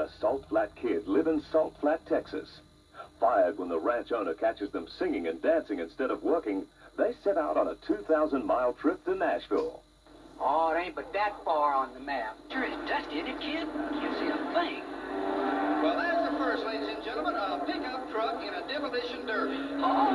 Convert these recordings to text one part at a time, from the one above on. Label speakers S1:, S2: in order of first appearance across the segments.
S1: JD the Salt Flat Kid live in Salt Flat, Texas. Fired when the ranch owner catches them singing and dancing instead of working, they set out on a 2,000-mile trip to Nashville.
S2: Oh, it ain't but that far on the map.
S3: Sure is dusty, isn't it, kid? Can't see a thing.
S4: Well, that's the first, ladies and gentlemen, a pickup truck in a demolition derby.
S3: Oh,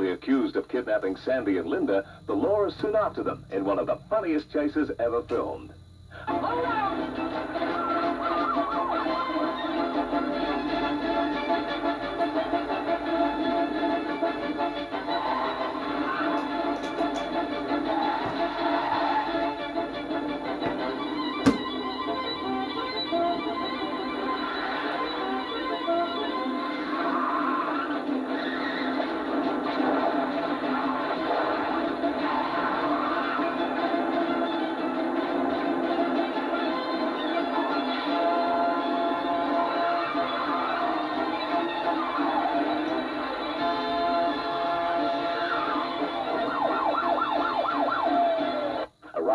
S1: Falsely accused of kidnapping Sandy and Linda, the is soon after them in one of the funniest chases ever filmed.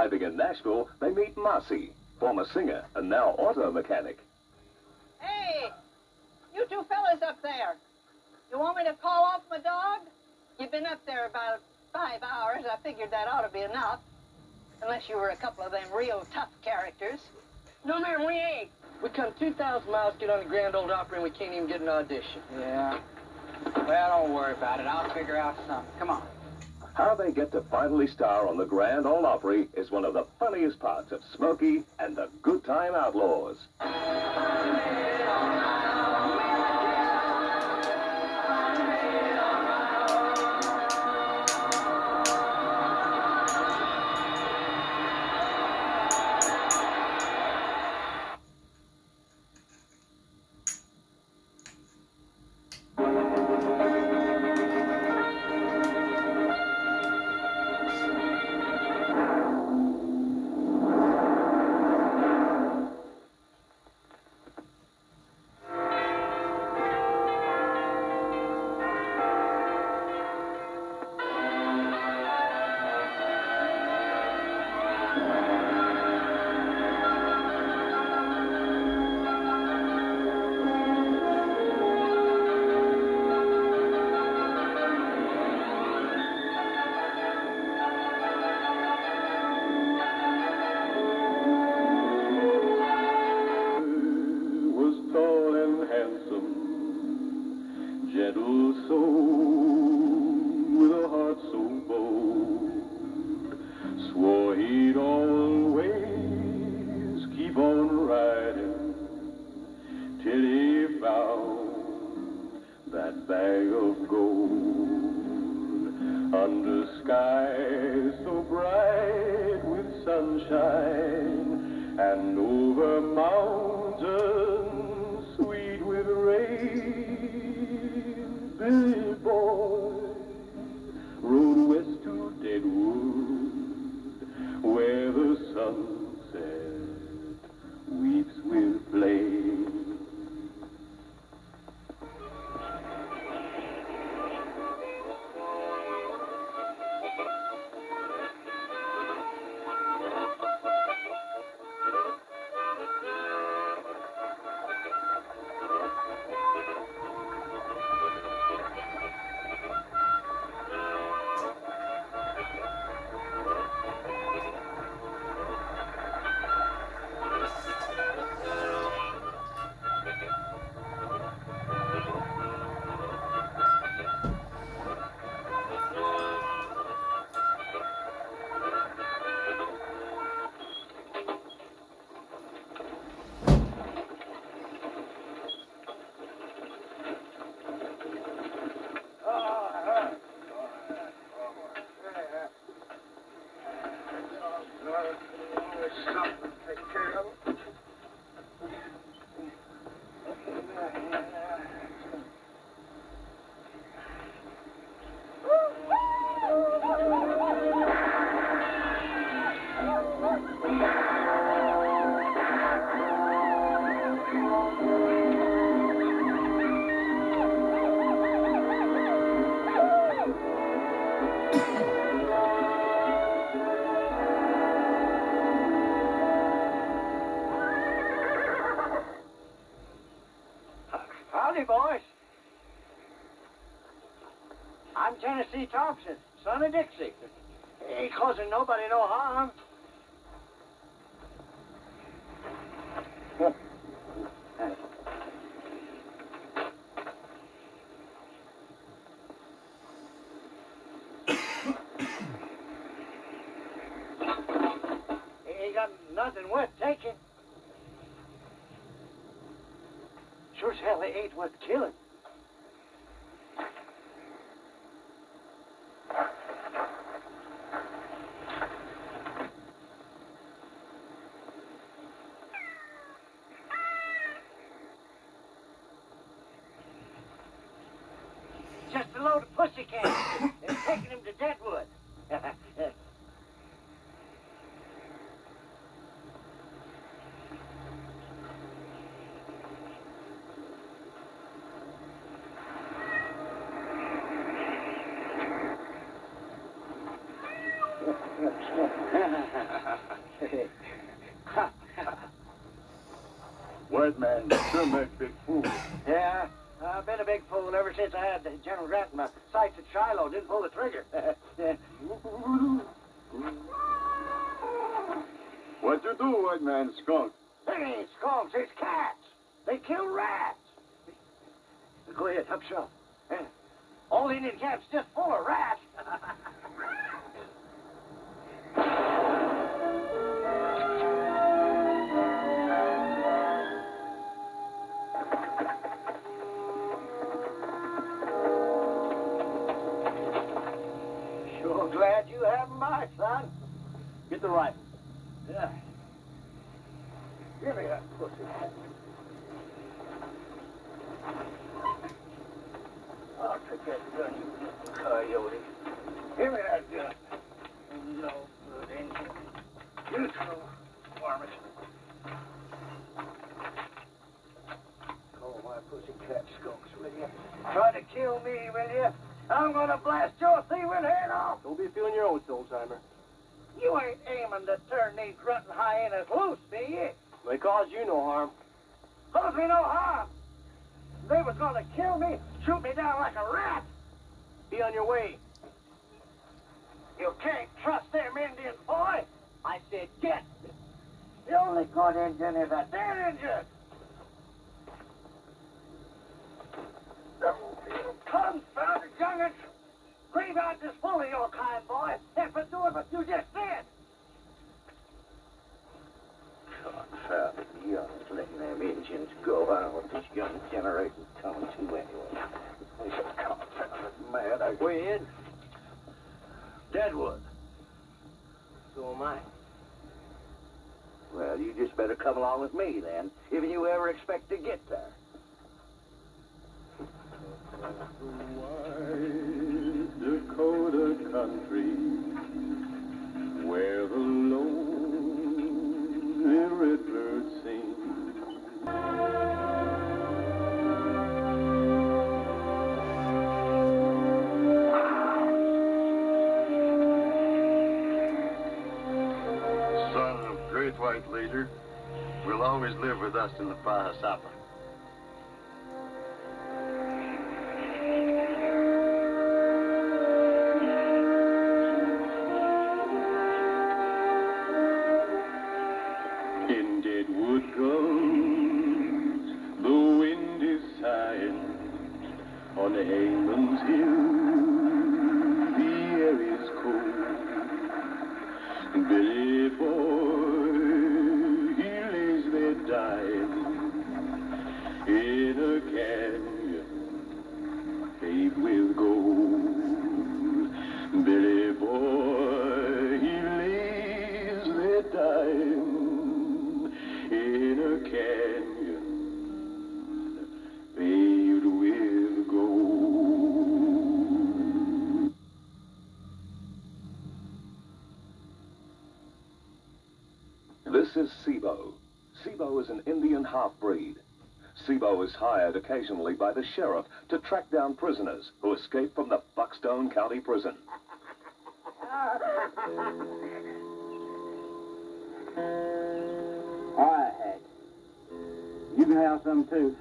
S1: Arriving in Nashville, they meet Marcy, former singer and now auto mechanic.
S5: Hey, you two fellas up there. You want me to call off my dog? You've been up there about five hours. I figured that ought to be enough. Unless you were a couple of them real tough characters.
S2: No, ma'am, we ain't. We come 2,000 miles to get on the Grand Ole Opry and we can't even get an audition.
S3: Yeah. Well, don't worry about it. I'll figure out something. Come on.
S1: How they get to finally star on the Grand Ole Opry is one of the funniest parts of Smokey and the Good Time Outlaws.
S6: Under Howdy, boys.
S7: I'm Tennessee Thompson, son of Dixie. Ain't causing nobody no harm. ain't got nothing worth taking. Sure as hell it ain't worth killing. Just a load of pussycats. They're taking him to Deadwood.
S8: White man sure makes big fool.
S7: yeah, I've been a big fool ever since I had General Grant in my sights at Shiloh. Didn't pull the trigger.
S8: What you do, white man skunk?
S7: They ain't skunks, it's cats. They kill rats. Go ahead, up shop. All Indian camp's just full of rats.
S8: the rifle.
S7: Yeah. Give me that pussy. I'll take that gun, you coyote. Give me that gun. No good engine. You too, varmint. Call my pussycat skunks, will you? Try to kill me, will you? I'm gonna blast your thieving head off.
S8: Don't be feeling your own, old timer.
S7: You ain't aiming to turn these grunting hyenas loose, be you?
S8: They cause you no harm.
S7: Cause me no harm. They was gonna kill me, shoot me down like a rat.
S8: Be on your way.
S7: You can't trust them Indians, boy. I said get. The only good Indian is a dead Indian. Confounded youngins. Graveyard is full of your kind, boy. And for doing what you just did. Confounded youngins letting them Indians go. I don't know what this young generation's coming to anyway. They so confounded mad. I...
S8: Where you heading?
S7: Deadwood.
S8: So am I.
S7: Well, you just better come along with me then, if you ever expect to get there.
S8: Wide Dakota country,
S6: White leader, will always live with us in the Pahasapa.
S8: Is
S1: an Indian half-breed. Seabo is hired occasionally by the sheriff to track down prisoners who escape from the Buckstone County Prison.
S7: All right. You can have some too.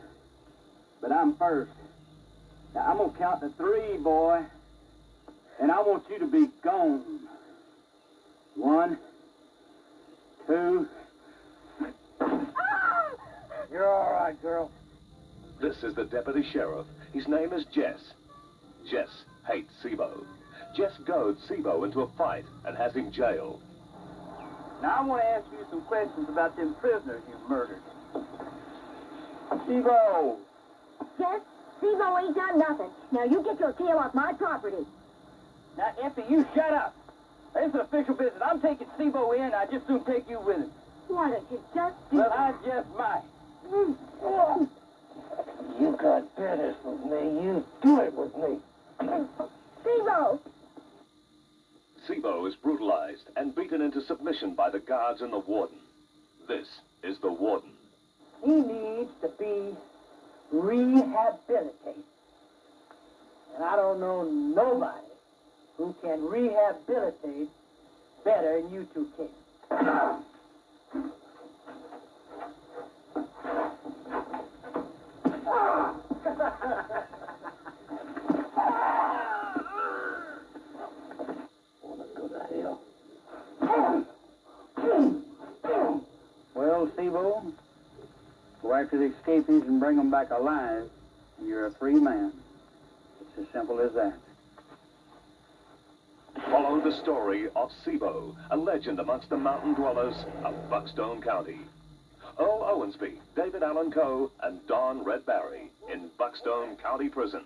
S7: But I'm first. Now, I'm gonna count to three, boy.
S9: And I want you to be gone. One, two. You're all right, girl.
S1: This is the deputy sheriff. His name is Jess. Jess hates Seabo. Jess goads Seabo into a fight and has him jailed.
S9: Now I want to ask you some questions about them prisoners you murdered. Steve-O,
S10: Yes, Steve-O ain't done nothing. Now you get your tail off my property.
S9: now Effie, you shut up. This is official business. I'm taking Steve-O in. I just soon take you with him.
S10: Why don't you just do
S9: Well, I just might. You got business with me. You do it with me.
S10: Steve-O!
S1: Seabo is brutalized and beaten into submission by the guards and the warden. This is the warden.
S9: He needs to be rehabilitated. And I don't know nobody who can rehabilitate better than you two can. Well, Steve-O, after the escapees and bring them back alive, and you're a free man. It's as simple as that.
S1: Follow the story of Seabo, a legend amongst the mountain dwellers of Buckstone County. Earl Owensby, David Allan Coe, and Don Red Barry in Buckstone County Prison.